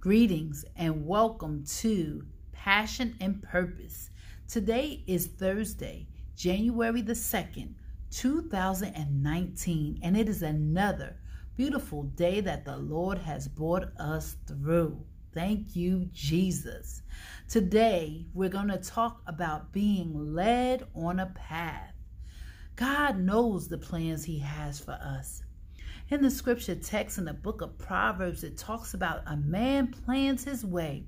Greetings and welcome to Passion and Purpose. Today is Thursday, January the 2nd, 2019, and it is another beautiful day that the Lord has brought us through. Thank you, Jesus. Today, we're going to talk about being led on a path. God knows the plans He has for us. In the scripture text in the book of Proverbs, it talks about a man plans his way,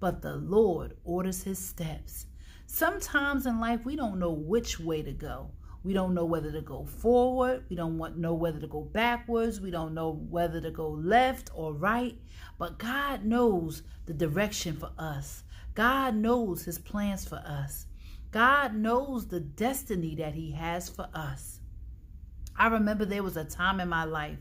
but the Lord orders his steps. Sometimes in life, we don't know which way to go. We don't know whether to go forward. We don't want, know whether to go backwards. We don't know whether to go left or right. But God knows the direction for us. God knows his plans for us. God knows the destiny that he has for us. I remember there was a time in my life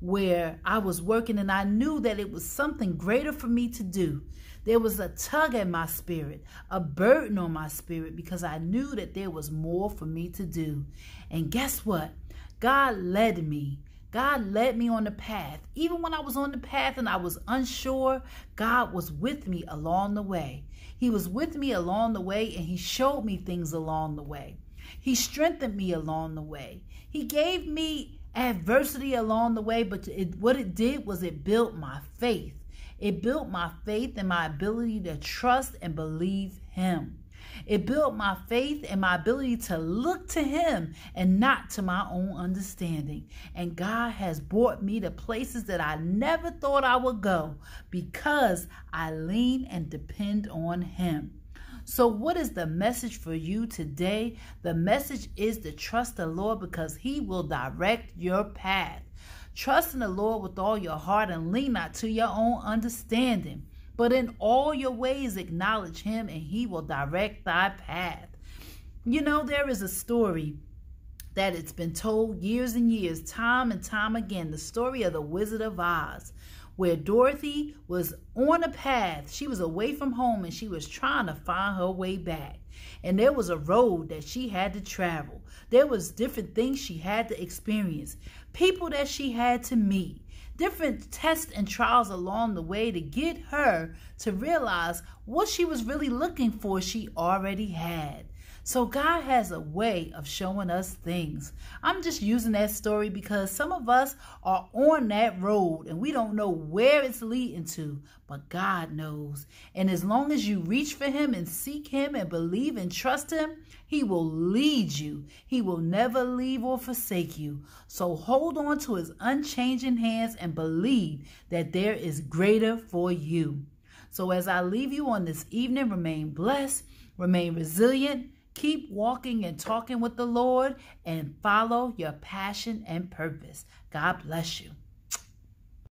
where I was working and I knew that it was something greater for me to do. There was a tug at my spirit, a burden on my spirit because I knew that there was more for me to do. And guess what? God led me. God led me on the path. Even when I was on the path and I was unsure, God was with me along the way. He was with me along the way and He showed me things along the way. He strengthened me along the way. He gave me adversity along the way, but it, what it did was it built my faith. It built my faith and my ability to trust and believe Him. It built my faith and my ability to look to Him and not to my own understanding. And God has brought me to places that I never thought I would go because I lean and depend on Him. So, what is the message for you today? The message is to trust the Lord because He will direct your path. Trust in the Lord with all your heart and lean not to your own understanding, but in all your ways acknowledge Him and He will direct thy path. You know, there is a story that it's been told years and years, time and time again, the story of the Wizard of Oz where Dorothy was on a path. She was away from home and she was trying to find her way back. And there was a road that she had to travel. There was different things she had to experience, people that she had to meet, different tests and trials along the way to get her to realize what she was really looking for she already had. So God has a way of showing us things. I'm just using that story because some of us are on that road and we don't know where it's leading to, but God knows. And as long as you reach for him and seek him and believe and trust him, he will lead you. He will never leave or forsake you. So hold on to his unchanging hands and believe that there is greater for you. So as I leave you on this evening, remain blessed, remain resilient, Keep walking and talking with the Lord and follow your passion and purpose. God bless you.